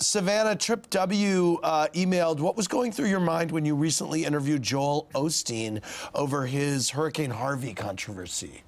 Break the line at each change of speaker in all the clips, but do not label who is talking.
Savannah Trip W uh, emailed, what was going through your mind when you recently interviewed Joel Osteen over his Hurricane Harvey controversy?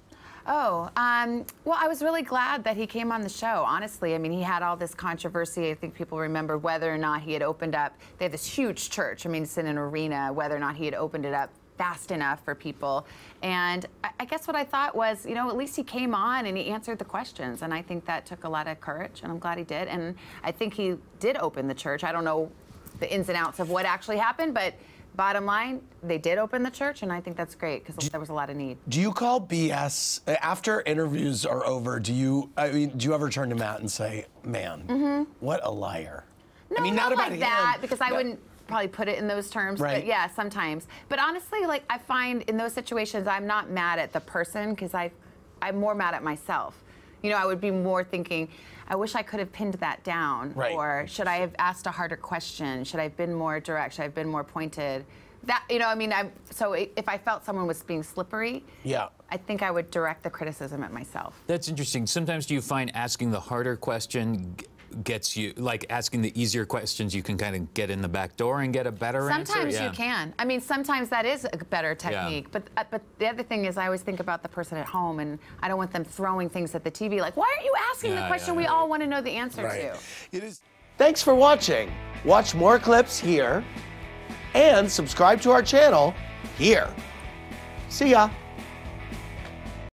Oh, um, well, I was really glad that he came on the show, honestly. I mean, he had all this controversy. I think people remember whether or not he had opened up. They have this huge church. I mean, it's in an arena, whether or not he had opened it up fast enough for people. And I, I guess what I thought was, you know, at least he came on and he answered the questions. And I think that took a lot of courage, and I'm glad he did. And I think he did open the church. I don't know the ins and outs of what actually happened, but bottom line, they did open the church, and I think that's great because there was a lot of need.
Do you call BS uh, after interviews are over? Do you, I mean, do you ever turn to Matt and say, man, mm-hmm. what a liar?
No,
I mean,
not,
not about
like that
him,
because I wouldn't probably put it in those terms.
Right.
But yeah, sometimes. But honestly, like I find in those situations, I'm not mad at the person because I, I'm more mad at myself. You know, I would be more thinking, I wish I could have pinned that down,
Right.
or should I have asked a harder question? Should I have been more direct? Should I have been more pointed? That you know, I mean, I'm so if I felt someone was being slippery,
Yeah.
I think I would direct the criticism at myself.
That's interesting. Sometimes do you find asking the harder question g- gets you, like asking the easier questions, you can kind of get in the back door and get a better answer?
Sometimes
Yeah.
you can. I mean, sometimes that is a better technique. But uh, but the other thing is, I always think about the person at home, and I don't want them throwing things at the TV. Like, why aren't you asking
Yeah,
the question
yeah,
we
yeah.
all want to know the answer
Right.
to?
It is. Thanks for watching. Watch more clips here and subscribe to our channel here. See ya.